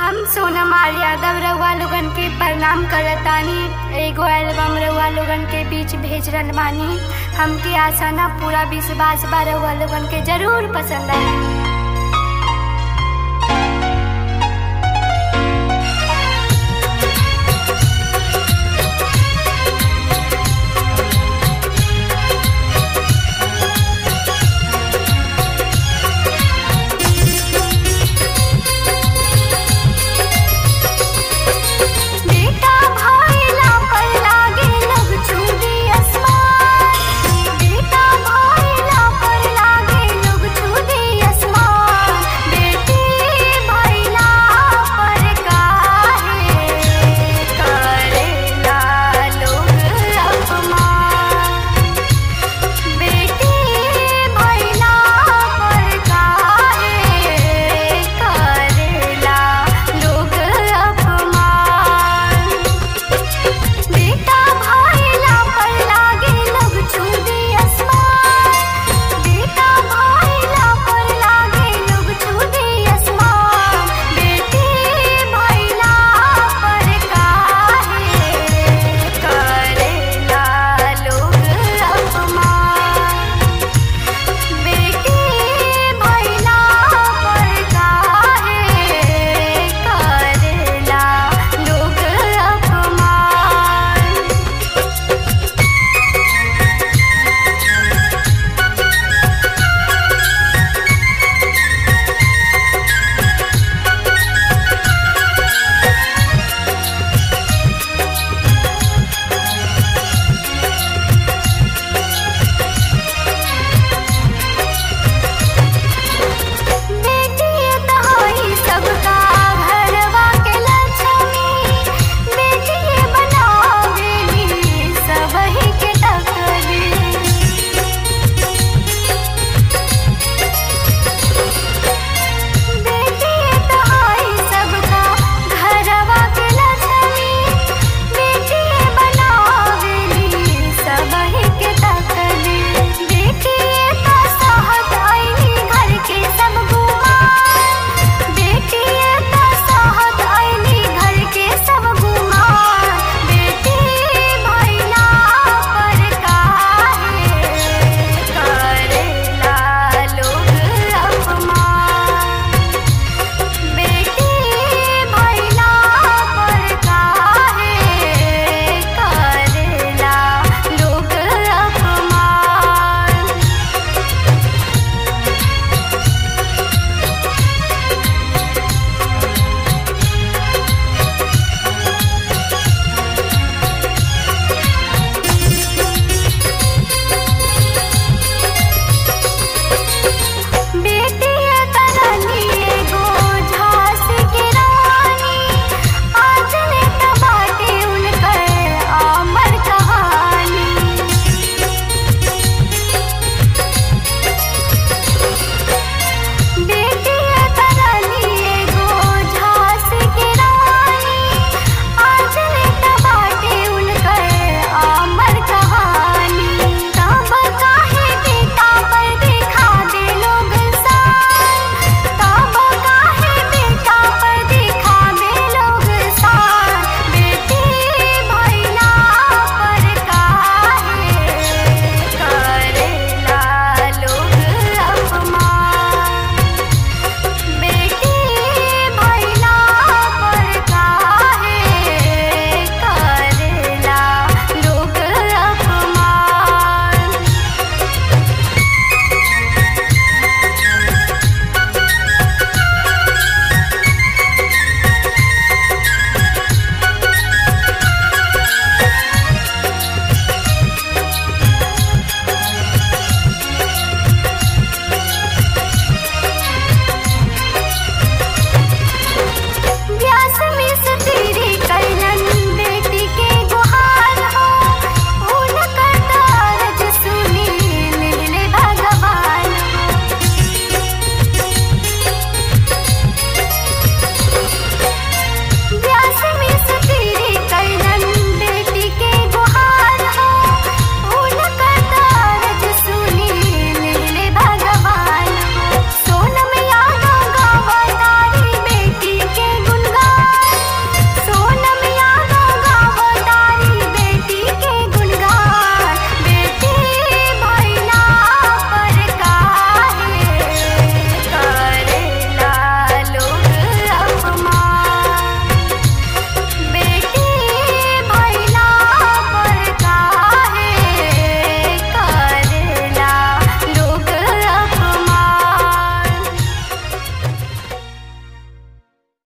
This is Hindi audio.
हम सोनमाल यादव रउआ लोगन के प्रणाम करतानी एगो एल्बम रउआ लोगन के बीच भेज रन बानी। हमके आशा ना पूरा विश्वास बा रउआ लोगन के ज़रूर पसंद आई